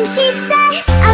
And she says